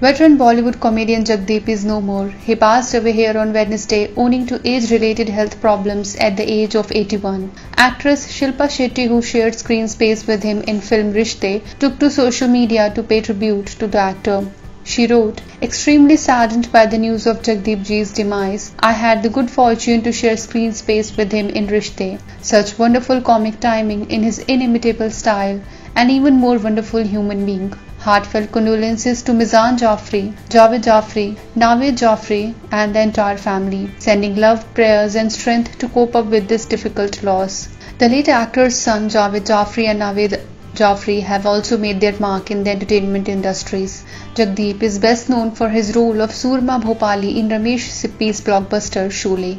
Veteran Bollywood comedian Jagdeep is no more. He passed away here on Wednesday owing to age-related health problems at the age of 81. Actress Shilpa Shetty who shared screen space with him in film Rishte took to social media to pay tribute to the actor. She wrote, Extremely saddened by the news of Jagdeep Ji's demise, I had the good fortune to share screen space with him in Rishte. Such wonderful comic timing in his inimitable style, an even more wonderful human being. Heartfelt condolences to Meezan Jafri, Javed Jafri, Naved Jafri, and the entire family, sending love, prayers, and strength to cope up with this difficult loss. The late actor's son Javed Jafri and Naved Jafri have also made their mark in the entertainment industries. Jagdeep is best known for his role of Soorma Bhopali in Ramesh Sippy's blockbuster Sholay.